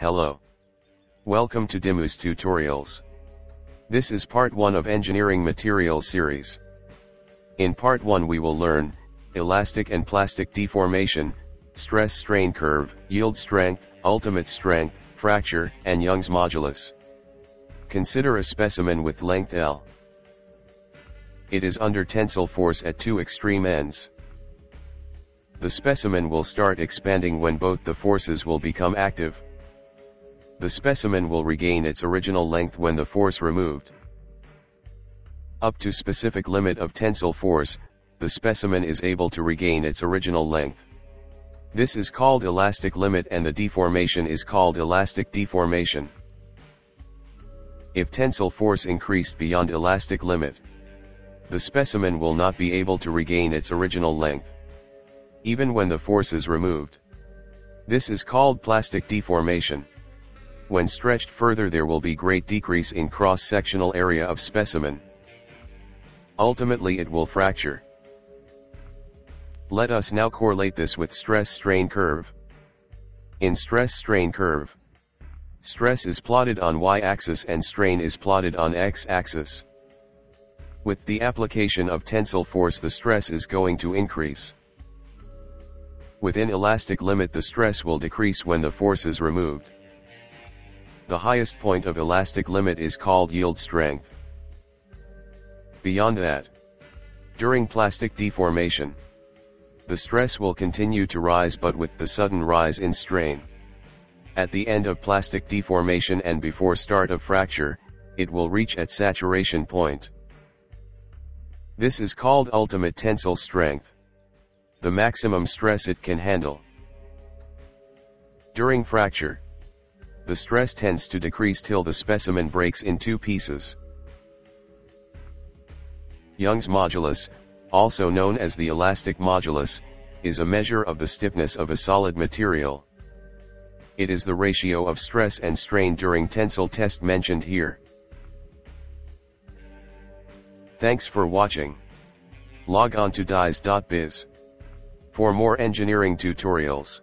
Hello. Welcome to Dimu's Tutorials. This is part 1 of Engineering Materials series. In part 1 we will learn, elastic and plastic deformation, stress strain curve, yield strength, ultimate strength, fracture, and Young's modulus. Consider a specimen with length L. It is under tensile force at two extreme ends. The specimen will start expanding when both the forces will become active. The specimen will regain its original length when the force removed. Up to specific limit of tensile force, the specimen is able to regain its original length. This is called elastic limit and the deformation is called elastic deformation. If tensile force increased beyond elastic limit, the specimen will not be able to regain its original length. Even when the force is removed. This is called plastic deformation. When stretched further there will be great decrease in cross-sectional area of specimen. Ultimately it will fracture. Let us now correlate this with stress-strain curve. In stress-strain curve, stress is plotted on y-axis and strain is plotted on x-axis. With the application of tensile force the stress is going to increase. Within elastic limit the stress will decrease when the force is removed. The highest point of elastic limit is called yield strength. Beyond that, during plastic deformation, the stress will continue to rise but with the sudden rise in strain. At the end of plastic deformation and before start of fracture, it will reach at saturation point. This is called ultimate tensile strength. The maximum stress it can handle. During fracture, the stress tends to decrease till the specimen breaks in two pieces. Young's modulus, also known as the elastic modulus, is a measure of the stiffness of a solid material. It is the ratio of stress and strain during tensile test mentioned here. Thanks for watching. Log on to dies.biz. For more engineering tutorials.